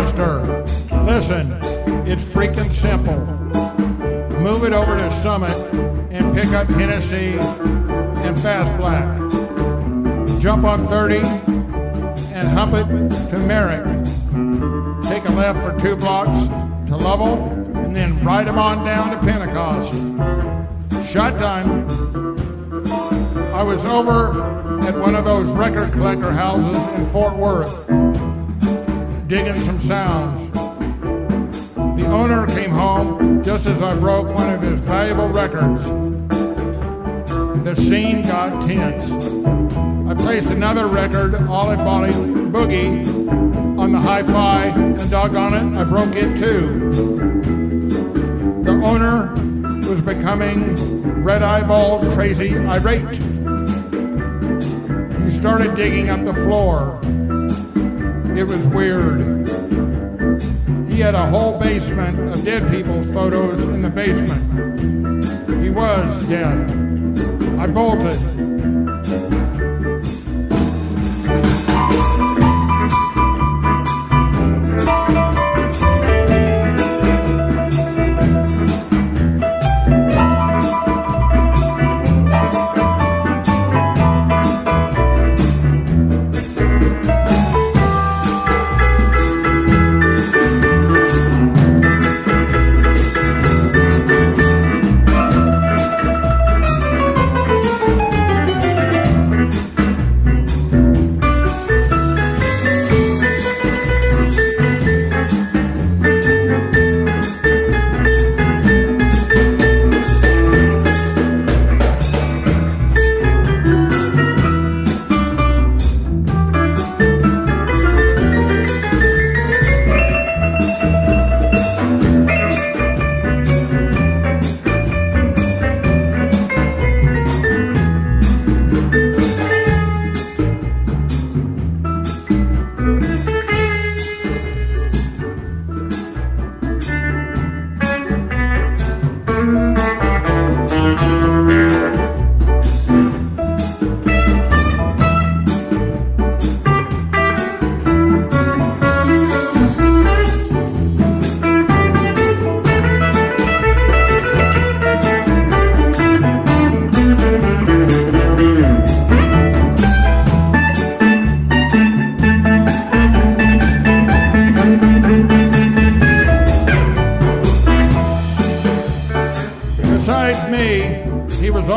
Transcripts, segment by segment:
Listen, it's freaking simple. Move it over to Summit and pick up Hennessy and Fast Black. Jump on 30 and hump it to Merrick. Take a left for two blocks to Lovell and then ride them on down to Pentecost. Shot done. I was over at one of those record collector houses in Fort Worth digging some sounds. The owner came home just as I broke one of his valuable records. The scene got tense. I placed another record, Olive Body Boogie, on the hi fi, and doggone it, I broke it too. The owner was becoming red eyeballed, crazy, irate. He started digging up the floor. It was weird. He had a whole basement of dead people's photos in the basement. He was dead. I bolted.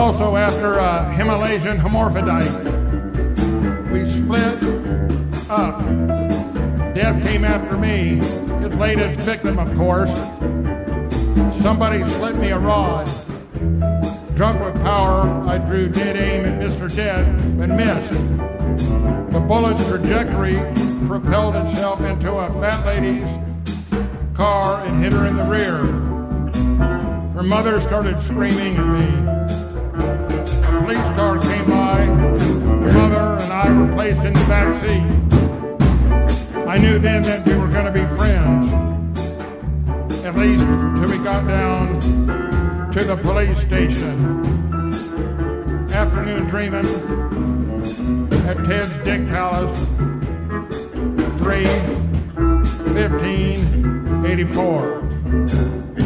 Also after a Himalayan hermaphrodite. We split up. Death came after me, his latest victim, of course. Somebody slit me a rod. Drunk with power, I drew dead aim at Mr. Death, but missed. The bullet's trajectory propelled itself into a fat lady's car and hit her in the rear. Her mother started screaming at me. Police car came by. The mother and I were placed in the back seat. I knew then that we were going to be friends. At least till we got down to the police station. Afternoon dreaming at Ted's Dick Palace. 3 15 84.